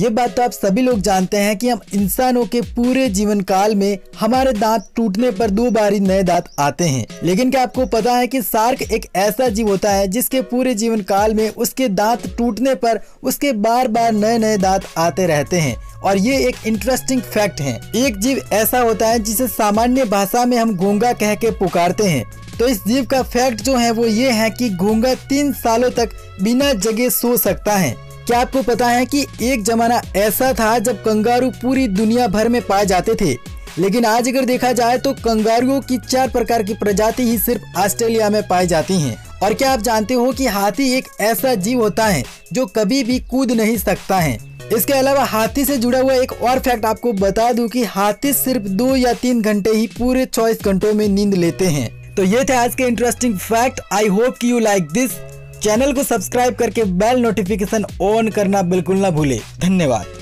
ये बात तो आप सभी लोग जानते हैं कि हम इंसानों के पूरे जीवन काल में हमारे दांत टूटने पर दो बार ही नए दांत आते हैं। लेकिन क्या आपको पता है कि सार्क एक ऐसा जीव होता है जिसके पूरे जीवन काल में उसके दांत टूटने पर उसके बार बार नए नए दांत आते रहते हैं। और ये एक इंटरेस्टिंग फैक्ट है। एक जीव ऐसा होता है जिसे सामान्य भाषा में हम घोंगा कह के पुकारते हैं। तो इस जीव का फैक्ट जो है वो ये है कि घोंगा तीन सालों तक बिना जगह सो सकता है। क्या आपको पता है कि एक जमाना ऐसा था जब कंगारू पूरी दुनिया भर में पाए जाते थे? लेकिन आज अगर देखा जाए तो कंगारुओं की चार प्रकार की प्रजाति ही सिर्फ़ ऑस्ट्रेलिया में पाई जाती हैं। और क्या आप जानते हो कि हाथी एक ऐसा जीव होता है जो कभी भी कूद नहीं सकता है? इसके अलावा हाथी से जुड़ा हुआ एक और फैक्ट आपको बता दूँ कि हाथी सिर्फ़ दो या तीन घंटे ही पूरे चौबीस घंटों में नींद लेते हैं। तो ये थे आज के इंटरेस्टिंग फैक्ट आई होप कि यू लाइक दिस चैनल को सब्सक्राइब करके बेल नोटिफिकेशन ऑन करना बिल्कुल ना भूले। धन्यवाद।